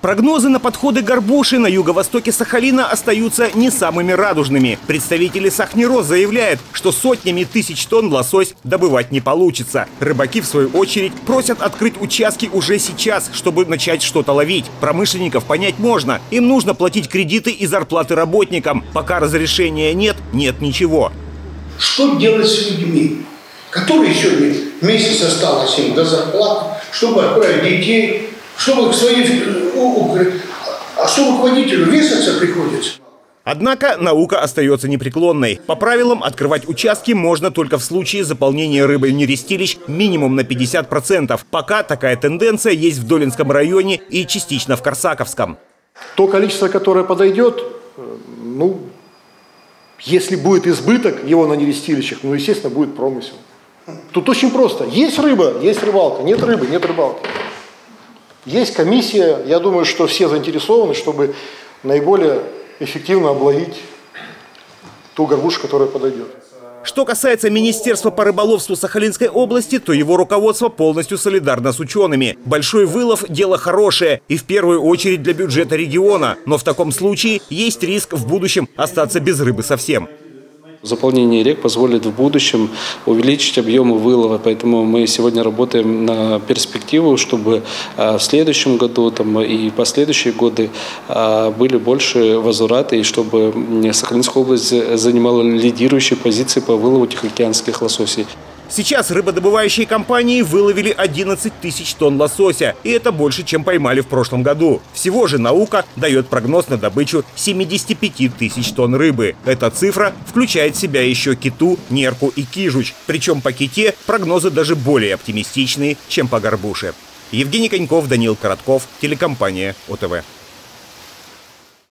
Прогнозы на подходы горбуши на юго-востоке Сахалина остаются не самыми радужными. Представители Сахнеро заявляют, что сотнями тысяч тонн лосось добывать не получится. Рыбаки, в свою очередь, просят открыть участки уже сейчас, чтобы начать что-то ловить. Промышленников понять можно. Им нужно платить кредиты и зарплаты работникам. Пока разрешения нет, нет ничего. Что делать с людьми, которые сегодня месяц осталось им до зарплаты, чтобы отправить детей, чтобы к своей... А что руководителю весаться приходится? Однако наука остается непреклонной. По правилам, открывать участки можно только в случае заполнения рыбой нерестилищ минимум на 50%. Пока такая тенденция есть в Долинском районе и частично в Корсаковском. То количество, которое подойдет, э, ну, если будет избыток его на нерестилищах, ну, естественно, будет промысел. Тут очень просто. Есть рыба, есть рыбалка. Нет рыбы, нет рыбалки. Есть комиссия, я думаю, что все заинтересованы, чтобы наиболее эффективно обловить ту горбушу, которая подойдет. Что касается Министерства по рыболовству Сахалинской области, то его руководство полностью солидарно с учеными. Большой вылов – дело хорошее и в первую очередь для бюджета региона. Но в таком случае есть риск в будущем остаться без рыбы совсем. Заполнение рек позволит в будущем увеличить объемы вылова, поэтому мы сегодня работаем на перспективу, чтобы а, в следующем году там, и последующие годы а, были больше возвраты, и чтобы Сахалинская область занимала лидирующие позиции по вылову тихоокеанских лососей. Сейчас рыбодобывающие компании выловили 11 тысяч тонн лосося, и это больше, чем поймали в прошлом году. Всего же наука дает прогноз на добычу 75 тысяч тонн рыбы. Эта цифра включает в себя еще киту, нерку и кижуч. Причем по ките прогнозы даже более оптимистичные, чем по горбуше. Евгений Коньков, Данил Коротков, телекомпания ОТВ.